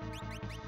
Thank you.